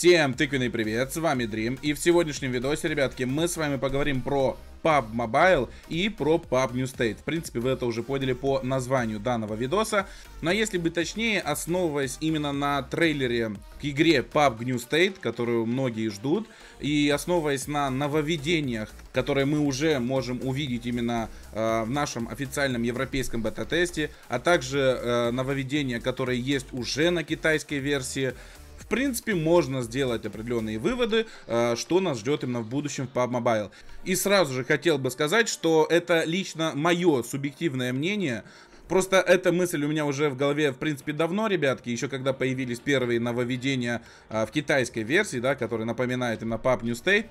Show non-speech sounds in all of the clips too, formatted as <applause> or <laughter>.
Всем тыквенный привет, с вами Dream, и в сегодняшнем видосе, ребятки, мы с вами поговорим про PUB Mobile и про PUB New State. В принципе, вы это уже поняли по названию данного видоса. Но если быть точнее, основываясь именно на трейлере к игре PUB New State, которую многие ждут, и основываясь на нововведениях, которые мы уже можем увидеть именно э, в нашем официальном европейском бета-тесте, а также э, нововведения, которые есть уже на китайской версии, принципе, можно сделать определенные выводы, э, что нас ждет именно в будущем в PUBG Mobile. И сразу же хотел бы сказать, что это лично мое субъективное мнение, Просто эта мысль у меня уже в голове, в принципе, давно, ребятки, еще когда появились первые нововведения а, в китайской версии, да, которые напоминают именно Pub New State.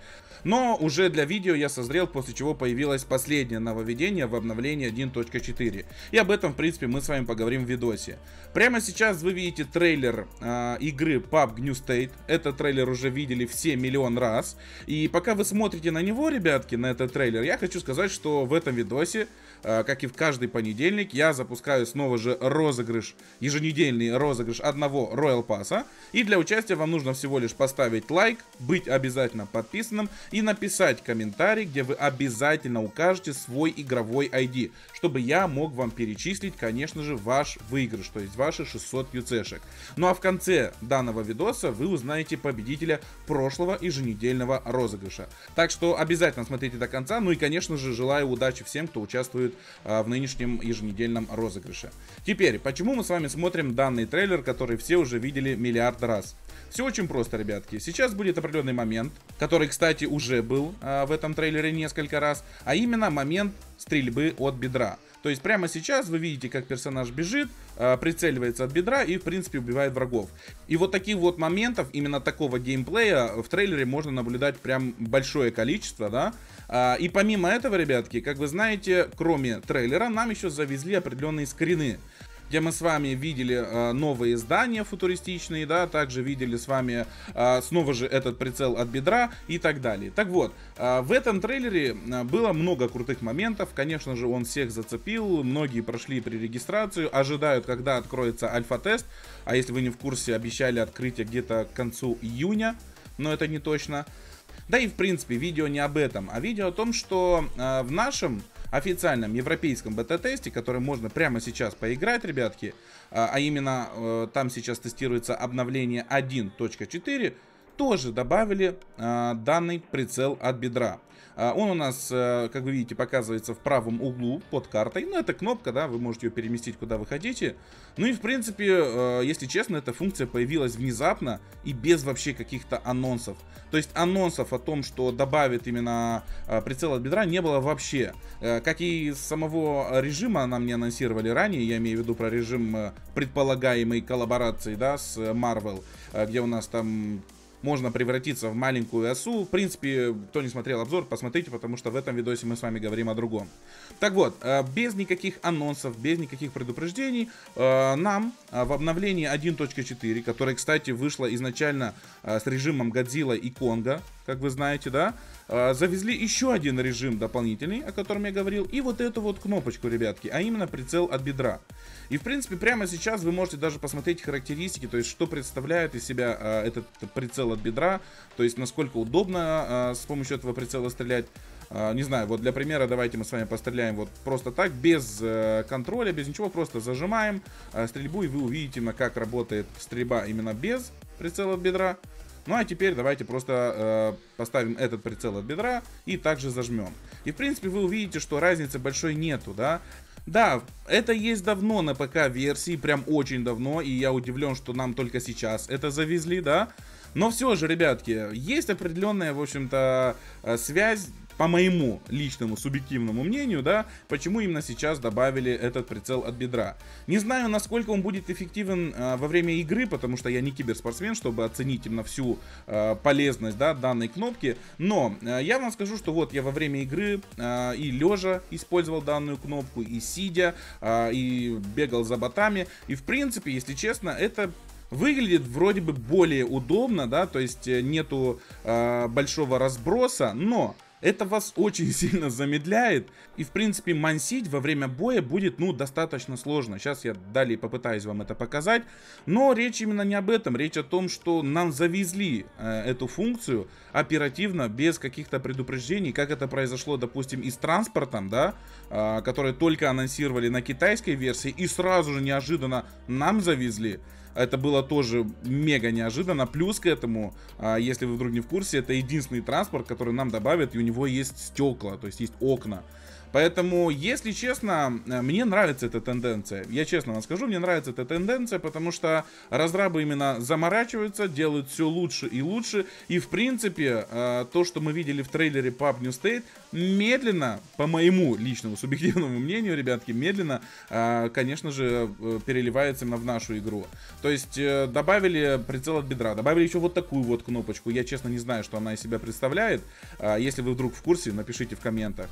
Но уже для видео я созрел, после чего появилось последнее нововведение в обновлении 1.4. И об этом, в принципе, мы с вами поговорим в видосе. Прямо сейчас вы видите трейлер э, игры Pub New State. Этот трейлер уже видели все миллион раз. И пока вы смотрите на него, ребятки, на этот трейлер, я хочу сказать, что в этом видосе, э, как и в каждый понедельник, я запускаю запускаю снова же розыгрыш, еженедельный розыгрыш одного Royal Pass. И для участия вам нужно всего лишь поставить лайк, быть обязательно подписанным и написать комментарий, где вы обязательно укажете свой игровой ID, чтобы я мог вам перечислить, конечно же, ваш выигрыш, то есть ваши 600 юцешек. Ну а в конце данного видоса вы узнаете победителя прошлого еженедельного розыгрыша. Так что обязательно смотрите до конца, ну и, конечно же, желаю удачи всем, кто участвует а, в нынешнем еженедельном. Теперь, почему мы с вами смотрим данный трейлер, который все уже видели миллиард раз? Все очень просто, ребятки. Сейчас будет определенный момент, который, кстати, уже был а, в этом трейлере несколько раз, а именно момент стрельбы от бедра. То есть прямо сейчас вы видите, как персонаж бежит, а, прицеливается от бедра и, в принципе, убивает врагов. И вот таких вот моментов, именно такого геймплея в трейлере можно наблюдать прям большое количество, да. А, и помимо этого, ребятки, как вы знаете, кроме трейлера, нам еще завезли определенные скрины где мы с вами видели э, новые здания футуристичные, да, также видели с вами э, снова же этот прицел от бедра и так далее. Так вот, э, в этом трейлере э, было много крутых моментов, конечно же, он всех зацепил, многие прошли при регистрацию, ожидают, когда откроется альфа-тест, а если вы не в курсе, обещали открытие где-то к концу июня, но это не точно. Да и в принципе видео не об этом, а видео о том, что э, в нашем официальном европейском бета-тесте, который можно прямо сейчас поиграть, ребятки, а, а именно э, там сейчас тестируется обновление 1.4, тоже добавили э, данный прицел от бедра. Э, он у нас, э, как вы видите, показывается в правом углу под картой. Ну, это кнопка, да, вы можете ее переместить куда вы хотите. Ну и, в принципе, э, если честно, эта функция появилась внезапно и без вообще каких-то анонсов. То есть анонсов о том, что добавит именно э, прицел от бедра, не было вообще. Э, как и самого режима нам не анонсировали ранее, я имею в виду про режим предполагаемой коллаборации, да, с Marvel, где у нас там можно превратиться в маленькую осу. В принципе, кто не смотрел обзор, посмотрите, потому что в этом видосе мы с вами говорим о другом. Так вот, э, без никаких анонсов, без никаких предупреждений, э, нам э, в обновлении 1.4, которое, кстати, вышло изначально с режимом Годзилла и Конга, как вы знаете, да, завезли еще один режим дополнительный, о котором я говорил, и вот эту вот кнопочку, ребятки, а именно прицел от бедра. И, в принципе, прямо сейчас вы можете даже посмотреть характеристики, то есть, что представляет из себя этот прицел от бедра, то есть насколько удобно э, с помощью этого прицела стрелять. Э, не знаю, вот для примера давайте мы с вами постреляем вот просто так, без э, контроля, без ничего, просто зажимаем э, стрельбу, и вы увидите, на как работает стрельба именно без прицела от бедра. Ну а теперь давайте просто э, поставим этот прицел от бедра и также зажмем. И в принципе вы увидите, что разницы большой нету, да. Да, это есть давно на ПК-версии, прям очень давно, и я удивлен, что нам только сейчас это завезли, да. Но все же, ребятки, есть определенная, в общем-то, э, связь по моему личному субъективному мнению, да, почему именно сейчас добавили этот прицел от бедра. Не знаю, насколько он будет эффективен э, во время игры, потому что я не киберспортсмен, чтобы оценить именно всю э, полезность, да, данной кнопки, но э, я вам скажу, что вот я во время игры э, и лежа использовал данную кнопку, и сидя, э, и бегал за ботами, и в принципе, если честно, это Выглядит вроде бы более удобно, да, то есть э, нету э, большого разброса, но это вас очень <laughs> сильно замедляет. И, в принципе, мансить во время боя будет, ну, достаточно сложно. Сейчас я далее попытаюсь вам это показать. Но речь именно не об этом. Речь о том, что нам завезли э, эту функцию оперативно, без каких-то предупреждений. Как это произошло, допустим, и с транспортом, да, э, который только анонсировали на китайской версии. И сразу же неожиданно нам завезли. Это было тоже мега неожиданно. Плюс к этому, а, если вы вдруг не в курсе, это единственный транспорт, который нам добавят, и у него есть стекла, то есть есть окна. Поэтому, если честно, э, мне нравится эта тенденция. Я честно вам скажу, мне нравится эта тенденция, потому что разрабы именно заморачиваются, делают все лучше и лучше. И, в принципе, э, то, что мы видели в трейлере PUB New State, медленно, по моему личному субъективному мнению, ребятки, медленно, э, конечно же, переливается именно в нашу игру. То есть, добавили прицел от бедра, добавили еще вот такую вот кнопочку. Я, честно, не знаю, что она из себя представляет. Если вы вдруг в курсе, напишите в комментах.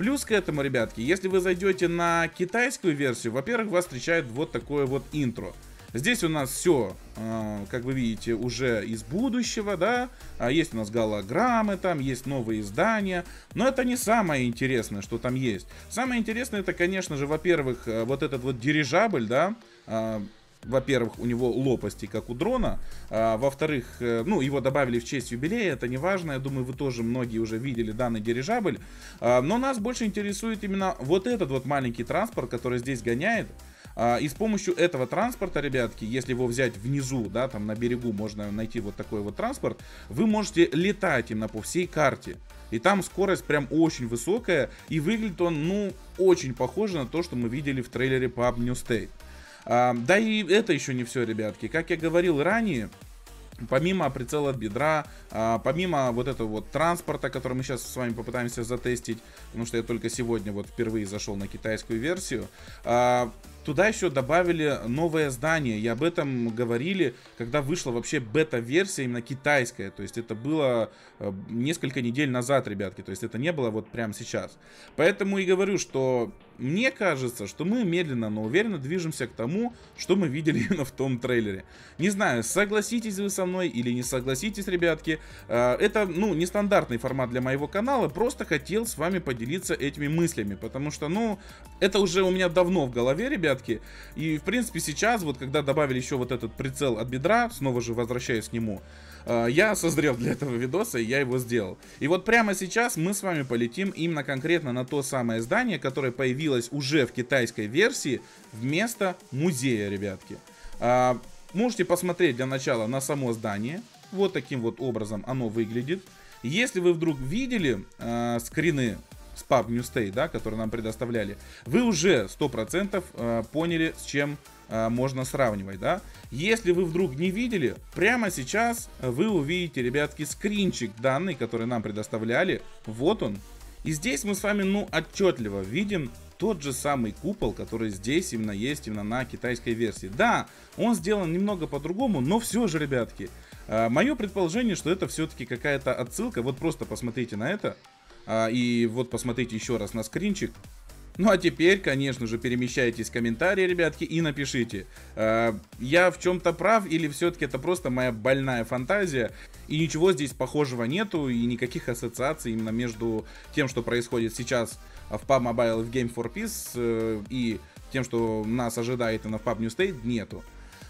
Плюс к этому, ребятки, если вы зайдете на китайскую версию, во-первых, вас встречает вот такое вот интро. Здесь у нас все, э, как вы видите, уже из будущего, да. А есть у нас голограммы там, есть новые издания. Но это не самое интересное, что там есть. Самое интересное, это, конечно же, во-первых, э, вот этот вот дирижабль, да. Э, во-первых, у него лопасти, как у дрона, а, во-вторых, э, ну, его добавили в честь юбилея, это не важно, я думаю, вы тоже многие уже видели данный дирижабль, а, но нас больше интересует именно вот этот вот маленький транспорт, который здесь гоняет, а, и с помощью этого транспорта, ребятки, если его взять внизу, да, там на берегу можно найти вот такой вот транспорт, вы можете летать именно по всей карте. И там скорость прям очень высокая, и выглядит он, ну, очень похоже на то, что мы видели в трейлере PUB New State. А, да и это еще не все, ребятки. Как я говорил ранее, Помимо прицела от бедра, а, помимо вот этого вот транспорта, который мы сейчас с вами попытаемся затестить, потому что я только сегодня вот впервые зашел на китайскую версию, а, Туда еще добавили новое здание, и об этом говорили, когда вышла вообще бета-версия именно китайская, то есть это было э, несколько недель назад, ребятки, то есть это не было вот прямо сейчас. Поэтому и говорю, что мне кажется, что мы медленно, но уверенно движемся к тому, что мы видели именно в том трейлере. Не знаю, согласитесь вы со мной или не согласитесь, ребятки. Э, это, ну, нестандартный формат для моего канала, просто хотел с вами поделиться этими мыслями, потому что, ну, это уже у меня давно в голове, ребят, ребятки. И, в принципе, сейчас, вот когда добавили еще вот этот прицел от бедра, снова же возвращаюсь к нему, э, я созрел для этого видоса, и я его сделал. И вот прямо сейчас мы с вами полетим именно конкретно на то самое здание, которое появилось уже в китайской версии вместо музея, ребятки. А, можете посмотреть для начала на само здание. Вот таким вот образом оно выглядит. Если вы вдруг видели э, скрины с Pub New State, да, который нам предоставляли, вы уже 100% э, поняли, с чем э, можно сравнивать, да. Если вы вдруг не видели, прямо сейчас вы увидите, ребятки, скринчик данный, который нам предоставляли. Вот он. И здесь мы с вами, ну, отчетливо видим тот же самый купол, который здесь именно есть именно на китайской версии. Да, он сделан немного по-другому, но все же, ребятки, э, мое предположение, что это все-таки какая-то отсылка. Вот просто посмотрите на это. А, и вот посмотрите еще раз на скринчик. Ну а теперь, конечно же, перемещайтесь в комментарии, ребятки, и напишите, э, я в чем-то прав или все-таки это просто моя больная фантазия, и ничего здесь похожего нету, и никаких ассоциаций именно между тем, что происходит сейчас в PUB Mobile в Game for Peace э, и тем, что нас ожидает на PUB New State, нету.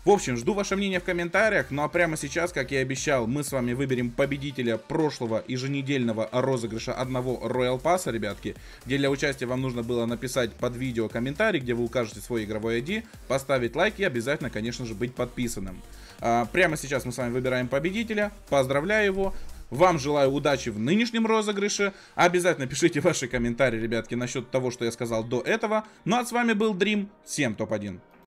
В общем, жду ваше мнение в комментариях. Ну а прямо сейчас, как я и обещал, мы с вами выберем победителя прошлого еженедельного розыгрыша одного Royal Pass, ребятки. Где для участия вам нужно было написать под видео комментарий, где вы укажете свой игровой ID, поставить лайк и обязательно, конечно же, быть подписанным. А, прямо сейчас мы с вами выбираем победителя. Поздравляю его. Вам желаю удачи в нынешнем розыгрыше. Обязательно пишите ваши комментарии, ребятки, насчет того, что я сказал до этого. Ну а с вами был Dream. Всем топ-1.